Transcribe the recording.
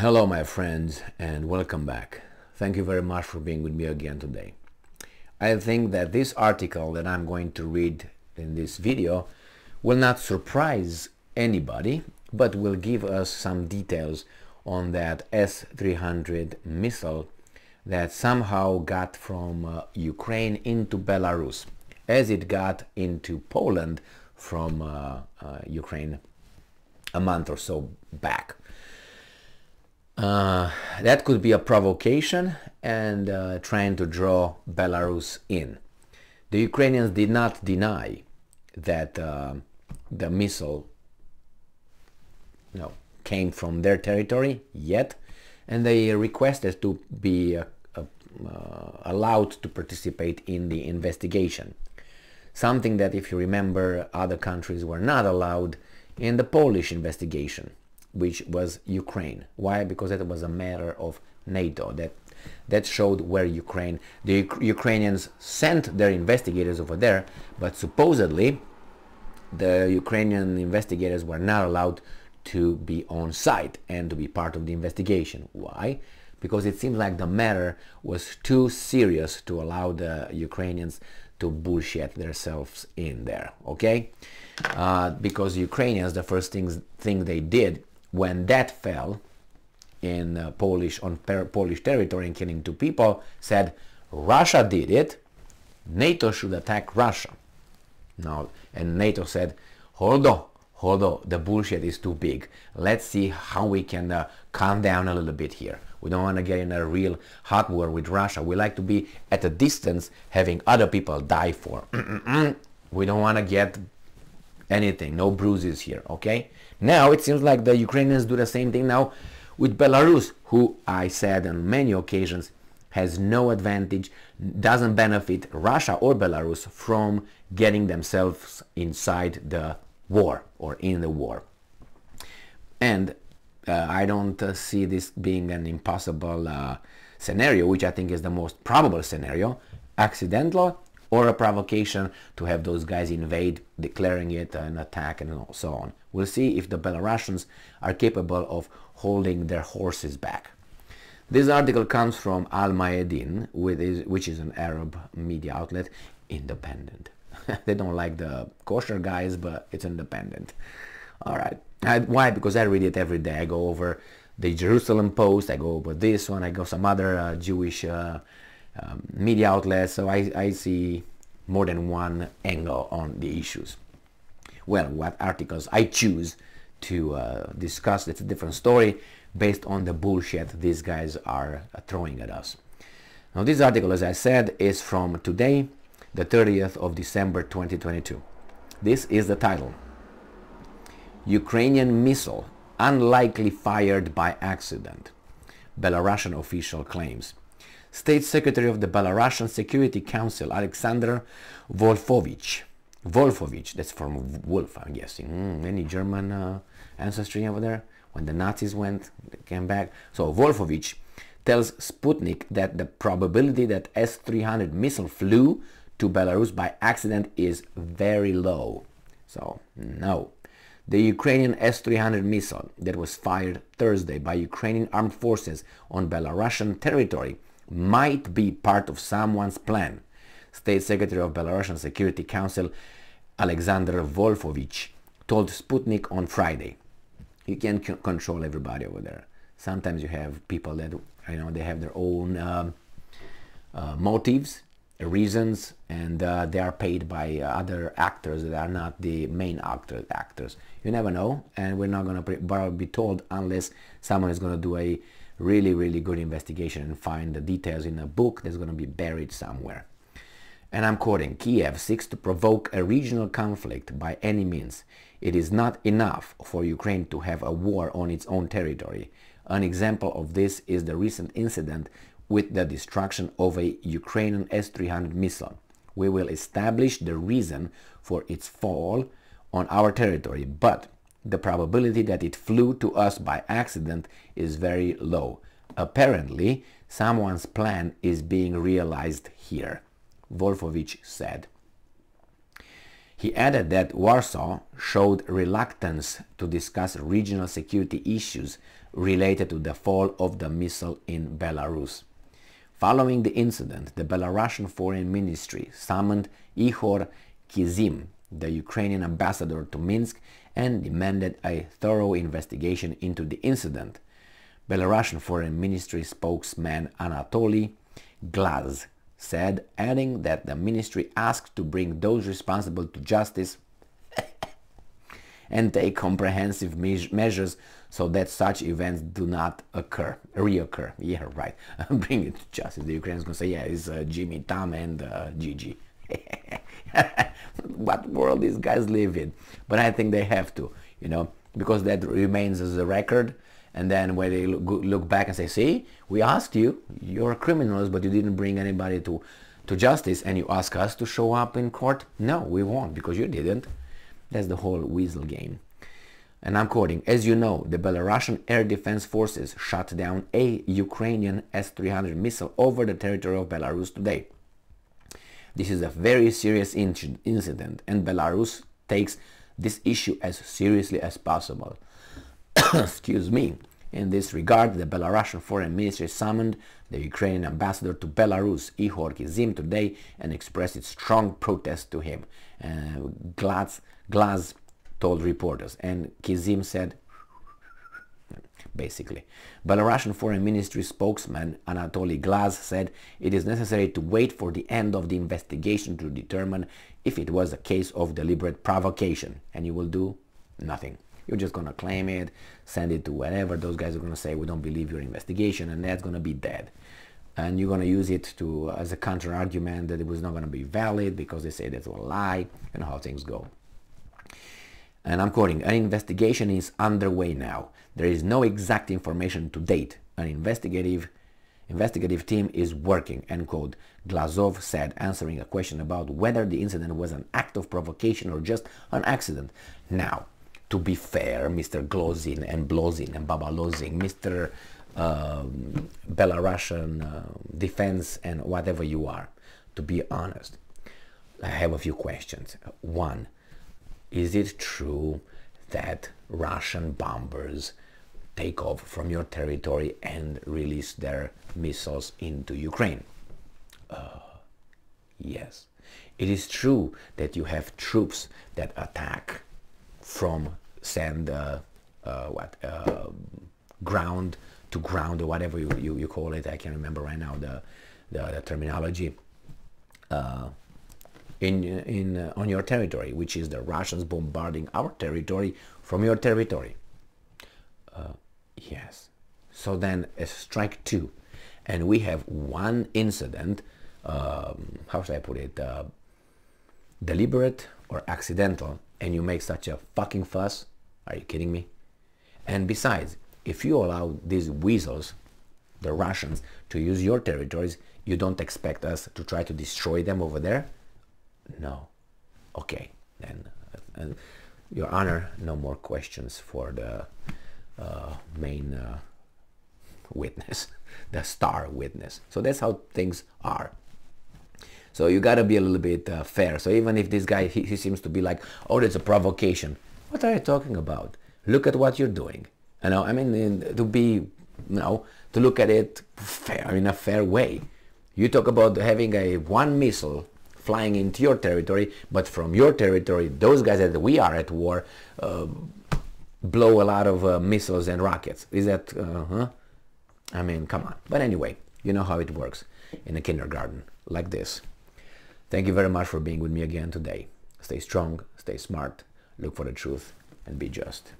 Hello my friends and welcome back. Thank you very much for being with me again today. I think that this article that I'm going to read in this video will not surprise anybody but will give us some details on that S-300 missile that somehow got from uh, Ukraine into Belarus as it got into Poland from uh, uh, Ukraine a month or so back. Uh, that could be a provocation and uh, trying to draw Belarus in. The Ukrainians did not deny that uh, the missile you know, came from their territory yet, and they requested to be uh, uh, allowed to participate in the investigation. Something that, if you remember, other countries were not allowed in the Polish investigation which was Ukraine. Why? Because it was a matter of NATO. That that showed where Ukraine, the Ukrainians sent their investigators over there, but supposedly the Ukrainian investigators were not allowed to be on site and to be part of the investigation. Why? Because it seemed like the matter was too serious to allow the Ukrainians to bullshit themselves in there. Okay? Uh, because Ukrainians, the first things thing they did when that fell in uh, Polish on Polish territory and killing two people, said Russia did it. NATO should attack Russia. Now, and NATO said, hold on, hold on, the bullshit is too big. Let's see how we can uh, calm down a little bit here. We don't want to get in a real hot war with Russia. We like to be at a distance having other people die for. we don't want to get anything, no bruises here, okay? Now it seems like the Ukrainians do the same thing now with Belarus, who I said on many occasions has no advantage, doesn't benefit Russia or Belarus from getting themselves inside the war or in the war. And uh, I don't uh, see this being an impossible uh, scenario, which I think is the most probable scenario, accidental or a provocation to have those guys invade, declaring it an attack and so on. We'll see if the Belarusians are capable of holding their horses back. This article comes from Al Mayadeen, which is an Arab media outlet, independent. they don't like the kosher guys, but it's independent. All right. Why? Because I read it every day. I go over the Jerusalem Post, I go over this one, I go some other uh, Jewish uh, um, media outlets, so I, I see more than one angle on the issues. Well, what articles I choose to uh, discuss, it's a different story based on the bullshit these guys are uh, throwing at us. Now this article, as I said, is from today, the 30th of December 2022. This is the title. Ukrainian missile unlikely fired by accident. Belarusian official claims. State Secretary of the Belarusian Security Council, Alexander Wolfovich. Wolfovich, that's from Wolf, I'm guessing. Mm, any German uh, ancestry over there? When the Nazis went, came back. So Wolfovich tells Sputnik that the probability that S-300 missile flew to Belarus by accident is very low. So, no. The Ukrainian S-300 missile that was fired Thursday by Ukrainian armed forces on Belarusian territory might be part of someone's plan. State Secretary of Belarusian Security Council Alexander Wolfovich told Sputnik on Friday. You can't control everybody over there. Sometimes you have people that you know they have their own um, uh, motives, reasons, and uh, they are paid by other actors that are not the main actor, actors. You never know, and we're not going to be told unless someone is going to do a really, really good investigation and find the details in a book that's going to be buried somewhere. And I'm quoting, Kiev seeks to provoke a regional conflict by any means. It is not enough for Ukraine to have a war on its own territory. An example of this is the recent incident with the destruction of a Ukrainian S-300 missile. We will establish the reason for its fall on our territory, but the probability that it flew to us by accident is very low. Apparently, someone's plan is being realized here, Wolfovich said. He added that Warsaw showed reluctance to discuss regional security issues related to the fall of the missile in Belarus. Following the incident, the Belarusian Foreign Ministry summoned Ihor Kizim, the Ukrainian ambassador to Minsk, and demanded a thorough investigation into the incident. Belarusian Foreign Ministry spokesman Anatoly Glaz said, adding that the ministry asked to bring those responsible to justice and take comprehensive me measures so that such events do not occur, reoccur. Yeah, right. bring it to justice. The Ukrainians to say, yeah, it's uh, Jimmy, Tom, and uh, Gigi. what world these guys live in? But I think they have to, you know, because that remains as a record and then when they look, back and say, see, we asked you, you're criminals, but you didn't bring anybody to, to justice, and you ask us to show up in court? No, we won't, because you didn't. That's the whole weasel game. And I'm quoting, as you know, the Belarusian Air Defense Forces shot down a Ukrainian S-300 missile over the territory of Belarus today. This is a very serious incident and Belarus takes this issue as seriously as possible. excuse me. In this regard, the Belarusian Foreign Ministry summoned the Ukrainian ambassador to Belarus, Ihor Kizim, today and expressed its strong protest to him. Uh, Glaz, Glaz told reporters, and Kizim said, basically. Belarusian Foreign Ministry spokesman Anatoly Glaz said it is necessary to wait for the end of the investigation to determine if it was a case of deliberate provocation, and you will do nothing. You're just going to claim it, send it to whatever. Those guys are going to say, we don't believe your investigation, and that's going to be dead. And you're going to use it to as a counter argument that it was not going to be valid because they say that's a lie and how things go. And I'm quoting, an investigation is underway now. There is no exact information to date. An investigative investigative team is working, end quote, Glazov said, answering a question about whether the incident was an act of provocation or just an accident. Now, to be fair, Mr. Glozin and Blozin and Babalozin, Mr. Um, Belarusian uh, defense and whatever you are, to be honest, I have a few questions. One, is it true that Russian bombers take off from your territory and release their missiles into Ukraine? Uh, yes. It is true that you have troops that attack from send uh, uh, what uh, ground to ground or whatever you, you, you, call it. I can't remember right now the, the, the terminology. Uh, in, in, uh, on your territory, which is the Russians bombarding our territory from your territory. Uh, yes. So then a strike two. And we have one incident, um, how should I put it, deliberate or accidental and you make such a fucking fuss? Are you kidding me? And besides, if you allow these weasels, the Russians, to use your territories, you don't expect us to try to destroy them over there? No. Okay, then, uh, Your Honor, no more questions for the uh, main uh, witness, the star witness. So that's how things are. So you got to be a little bit uh, fair. So even if this guy, he, he seems to be like, oh, it's a provocation. What are you talking about? Look at what you're doing. You know, I mean, in, to be, you know, to look at it fair, in a fair way. You talk about having a one missile flying into your territory, but from your territory, those guys that we are at war uh, blow a lot of uh, missiles and rockets. Is that, uh, huh? I mean, come on. But anyway, you know how it works in a kindergarten, like this. Thank you very much for being with me again today. Stay strong, stay smart, look for the truth, and be just.